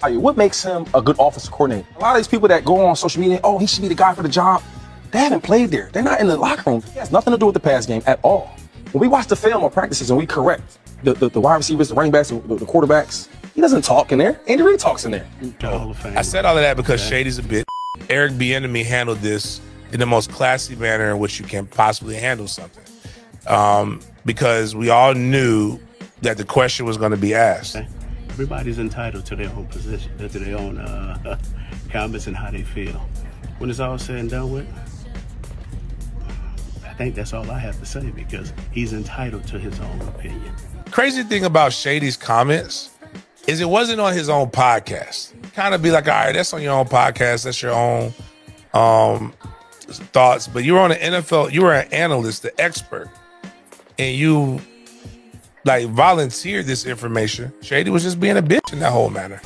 What makes him a good offensive coordinator? A lot of these people that go on social media, oh, he should be the guy for the job. They haven't played there. They're not in the locker room. It has nothing to do with the pass game at all. When we watch the film or practices and we correct the, the, the wide receivers, the running backs, the, the quarterbacks, he doesn't talk in there. Andy Reid talks in there. I said all of that because Shady's a bit. Eric Bieniemy handled this in the most classy manner in which you can possibly handle something, um, because we all knew that the question was going to be asked. Everybody's entitled to their own position, to their own uh, comments and how they feel. When it's all said and done with, I think that's all I have to say because he's entitled to his own opinion. Crazy thing about Shady's comments is it wasn't on his own podcast. Kind of be like, all right, that's on your own podcast. That's your own um, thoughts. But you were on the NFL. You were an analyst, the expert, and you like volunteered this information. Shady was just being a bitch in that whole matter.